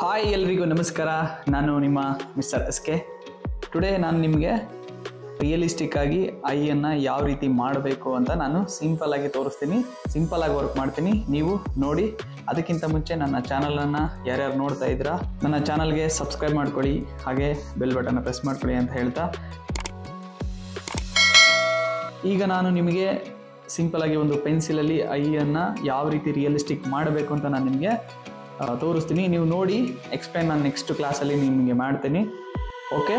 Hi ಎಲ್ರಿಗೂ ನಮಸ್ಕಾರ. ನಾನು ನಿಮ್ಮ ಮಿಸ್ಟರ್ ಎಸ್ ಕೆ ಟುಡೇ ನಾನು ನಿಮಗೆ ರಿಯಲಿಸ್ಟಿಕ್ ಆಗಿ ಐಯನ್ನು ಯಾವ ರೀತಿ ಮಾಡಬೇಕು ಅಂತ ನಾನು ಸಿಂಪಲ್ ಆಗಿ ತೋರಿಸ್ತೀನಿ. ಸಿಂಪಲ್ ಆಗಿ ವರ್ಕ್ ಮಾಡ್ತೀನಿ. ನೀವು ನೋಡಿ. ಅದಕ್ಕಿಂತ ಮುಂಚೆ ನನ್ನ ಚಾನಲನ್ನು ಯಾರ್ಯಾರು ನೋಡ್ತಾ ಇದ್ದೀರಾ, ನನ್ನ ಚಾನಲ್ಗೆ ಸಬ್ಸ್ಕ್ರೈಬ್ ಮಾಡ್ಕೊಳ್ಳಿ. ಹಾಗೆ ಬೆಲ್ ಬಟನ್ನ ಪ್ರೆಸ್ ಮಾಡ್ಕೊಳ್ಳಿ ಅಂತ ಹೇಳ್ತಾ. ಈಗ ನಾನು ನಿಮಗೆ ಸಿಂಪಲ್ ಆಗಿ ಒಂದು ಪೆನ್ಸಿಲಲ್ಲಿ ಐಯನ್ನು ಯಾವ ರೀತಿ ರಿಯಲಿಸ್ಟಿಕ್ ಮಾಡಬೇಕು ಅಂತ ನಾನು ನಿಮಗೆ ತೋರಿಸ್ತೀನಿ. ನೀವು ನೋಡಿ ಎಕ್ಸ್ಪ್ಲೈನ್ ನಾನು ನೆಕ್ಸ್ಟ್ ಕ್ಲಾಸಲ್ಲಿ ನಿಮಗೆ ಮಾಡ್ತೀನಿ. ಓಕೆ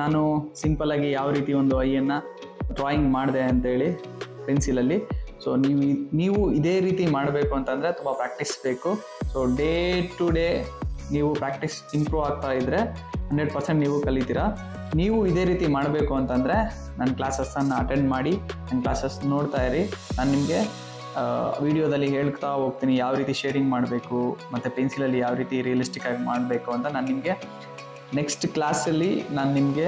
ನಾನು ಸಿಂಪಲ್ಲಾಗಿ ಯಾವ ರೀತಿ ಒಂದು ಐಯನ್ನು ಡ್ರಾಯಿಂಗ್ ಮಾಡಿದೆ ಅಂತೇಳಿ ಪೆನ್ಸಿಲಲ್ಲಿ ಸೊ ನೀವು ನೀವು ಇದೇ ರೀತಿ ಮಾಡಬೇಕು ಅಂತಂದರೆ ತುಂಬ ಪ್ರಾಕ್ಟೀಸ್ ಬೇಕು. ಸೊ ಡೇ ಟು ಡೇ ನೀವು ಪ್ರಾಕ್ಟೀಸ್ ಇಂಪ್ರೂವ್ ಆಗ್ತಾ ಇದ್ದರೆ ಹಂಡ್ರೆಡ್ ಪರ್ಸೆಂಟ್ ನೀವು ಕಲಿತೀರಾ. ನೀವು ಇದೇ ರೀತಿ ಮಾಡಬೇಕು ಅಂತಂದರೆ ನನ್ನ ಕ್ಲಾಸಸ್ಸನ್ನು ಅಟೆಂಡ್ ಮಾಡಿ, ನನ್ನ ಕ್ಲಾಸಸ್ ನೋಡ್ತಾ ಇರಿ. ನಾನು ನಿಮಗೆ ವಿಡಿಯೋದಲ್ಲಿ ಹೇಳ್ತಾ ಹೋಗ್ತೀನಿ ಯಾವ ರೀತಿ ಶೇಡಿಂಗ್ ಮಾಡಬೇಕು, ಮತ್ತು ಪೆನ್ಸಿಲಲ್ಲಿ ಯಾವ ರೀತಿ ರಿಯಲಿಸ್ಟಿಕ್ ಆಗಿ ಮಾಡಬೇಕು ಅಂತ ನಾನು ನಿಮಗೆ ನೆಕ್ಸ್ಟ್ ಕ್ಲಾಸಲ್ಲಿ ನಾನು ನಿಮಗೆ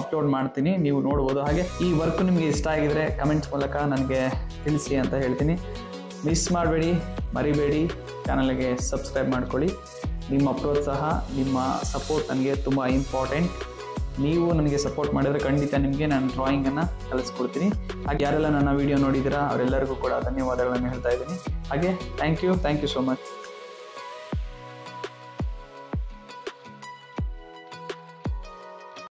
ಅಪ್ಲೋಡ್ ಮಾಡ್ತೀನಿ. ನೀವು ನೋಡ್ಬೋದು. ಹಾಗೆ ಈ ವರ್ಕ್ ನಿಮಗೆ ಇಷ್ಟ ಆಗಿದರೆ ಕಮೆಂಟ್ಸ್ ಮೂಲಕ ನನಗೆ ತಿಳಿಸಿ ಅಂತ ಹೇಳ್ತೀನಿ. ಮಿಸ್ ಮಾಡಬೇಡಿ, ಮರಿಬೇಡಿ ಚಾನಲ್ಗೆ ಸಬ್ಸ್ಕ್ರೈಬ್ ಮಾಡ್ಕೊಳ್ಳಿ. ನಿಮ್ಮ ಪ್ರೋತ್ಸಾಹ, ನಿಮ್ಮ ಸಪೋರ್ಟ್ ನನಗೆ ತುಂಬ ಇಂಪಾರ್ಟೆಂಟ್ ನೀವು ನನಗೆ ಸಪೋರ್ಟ್ ಮಾಡಿದರೆ ಖಂಡಿತ ನಿಮಗೆ ನಾನು ಡ್ರಾಯಿಂಗನ್ನು ಕಲಿಸ್ಕೊಡ್ತೀನಿ. ಹಾಗೆ ಯಾರೆಲ್ಲ ನನ್ನ ವಿಡಿಯೋ ನೋಡಿದ್ದೀರಾ, ಅವರೆಲ್ಲರಿಗೂ ಕೂಡ ಧನ್ಯವಾದಗಳನ್ನು ಹೇಳ್ತಾ ಇದ್ದೀನಿ. ಹಾಗೆ thank you thank you so much